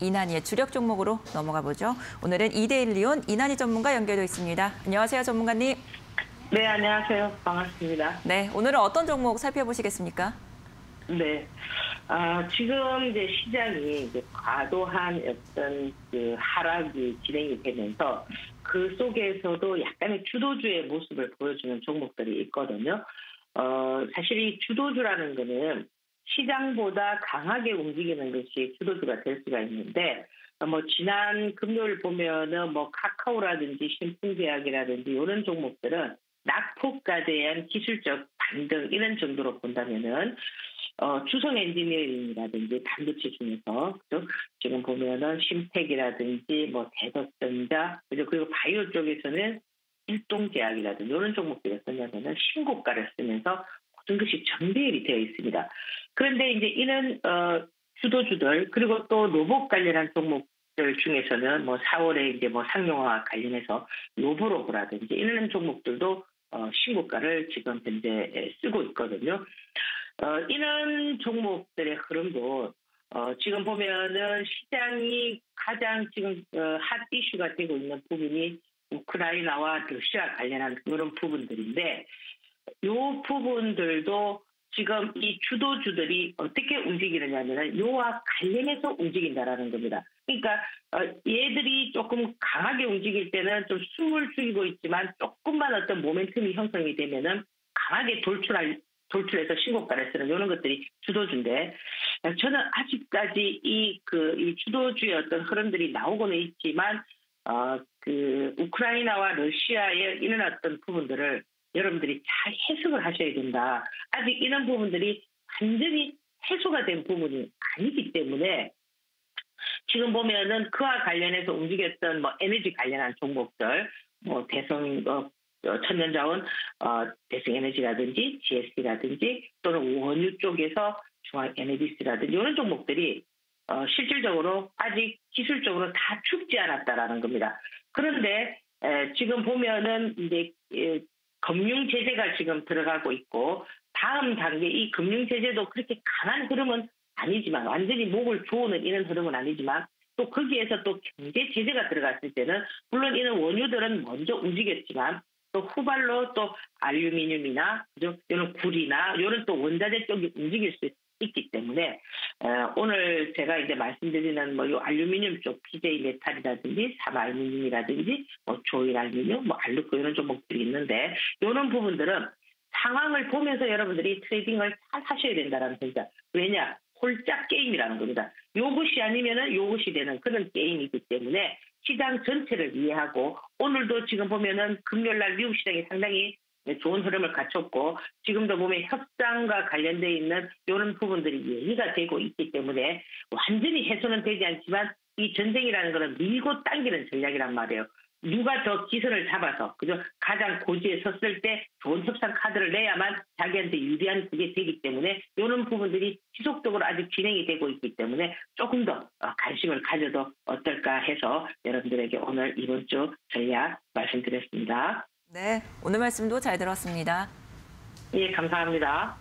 이난이의 주력 종목으로 넘어가 보죠. 오늘은 이데일리온 이난이 전문가 연결되어 있습니다. 안녕하세요, 전문가님. 네, 안녕하세요. 반갑습니다. 네, 오늘은 어떤 종목 살펴보시겠습니까? 네. 아, 지금 이제 시장이 이제 과도한 어떤 그 하락이 진행이 되면서 그 속에서도 약간의 주도주의 모습을 보여주는 종목들이 있거든요. 어, 사실 이 주도주라는 거는 시장보다 강하게 움직이는 것이 주도주가 될 수가 있는데 어, 뭐 지난 금요일 보면은 뭐 카카오라든지 신풍제약이라든지 이런 종목들은 낙폭 과대한 기술적 반등 이런 정도로 본다면은 어, 주성 엔지니어링이라든지 반도체 중에서 그죠? 지금 보면은 심텍이라든지 뭐 대덕전자 그리고 바이오 쪽에서는 일동제약이라든지 이런 종목들이 어떠냐면은 신고가를 쓰면서 모든 것이 전배율이 되어 있습니다. 그런데 이제 이런 어, 주도주들 그리고 또 로봇 관련한 종목들 중에서는 뭐 4월에 이제 뭐 상용화 관련해서 로보로브라든지 이런 종목들도 어, 신고가를 지금 현재 쓰고 있거든요. 어, 이런 종목들의 흐름도 어, 지금 보면은 시장이 가장 지금 어, 핫 이슈가 되고 있는 부분이 우크라이나와 러시아 관련한 그런 부분들인데 이 부분들도 지금 이 주도주들이 어떻게 움직이느냐면은 요와 관련해서 움직인다라는 겁니다. 그러니까 어, 얘들이 조금 강하게 움직일 때는 좀 숨을 죽이고 있지만 조금만 어떤 모멘텀이 형성이 되면은 강하게 돌출할 돌출해서 신고가를 쓰는 이런 것들이 주도주인데 저는 아직까지 이그이 주도주의 어떤 흐름들이 나오고는 있지만 어 그 우크라이나와 러시아에 일어났던 부분들을 여러분들이 잘 해석을 하셔야 된다. 아직 이런 부분들이 완전히 해소가 된 부분이 아니기 때문에 지금 보면은 그와 관련해서 움직였던 뭐 에너지 관련한 종목들, 뭐 대성 어, 천연자원, 어, 대성 에너지라든지 GS라든지 또는 원유 쪽에서 중앙 에너지스라든지 이런 종목들이 어, 실질적으로 아직 기술적으로 다 죽지 않았다라는 겁니다. 그런데 에, 지금 보면은 이제 에, 금융 제재가 지금 들어가고 있고 다음 단계 이 금융 제재도 그렇게 강한 흐름은 아니지만 완전히 목을 조는 이런 흐름은 아니지만 또 거기에서 또 경제 제재가 들어갔을 때는 물론 이런 원유들은 먼저 움직였지만 또 후발로 또 알루미늄이나? 이런 굴이나 이런 또 원자재 쪽이 움직일 수 있기 때문에 어, 오늘 제가 이제 말씀드리는 뭐요 알루미늄 쪽 PJ 메탈이라든지 삼알루미늄이라든지 뭐 조일 알루미늄, 뭐 알루코 이런 종목들이 있는데 이런 부분들은 상황을 보면서 여러분들이 트레이딩을 잘 하셔야 된다는 생각. 왜냐? 홀짝 게임이라는 겁니다. 요것이 아니면은 요것이 되는 그런 게임이기 때문에 시장 전체를 이해하고 오늘도 지금 보면은 금요일 날 미국 시장이 상당히 좋은 흐름을 갖췄고 지금도 보면 협상과 관련돼 있는 이런 부분들이 얘기가 되고 있기 때문에 완전히 해소는 되지 않지만 이 전쟁이라는 것은 밀고 당기는 전략이란 말이에요. 누가 더 기선을 잡아서 그죠 가장 고지에 섰을 때 좋은 협상 카드를 내야만 자기한테 유리한 그게 되기 때문에 이런 부분들이 지속적으로 아직 진행이 되고 있기 때문에 조금 더 어, 관심을 가져도 어떨까 해서 여러분들에게 오늘 이번 주 전략 말씀드렸습니다. 네, 오늘 말씀도 잘 들었습니다. 예, 감사합니다.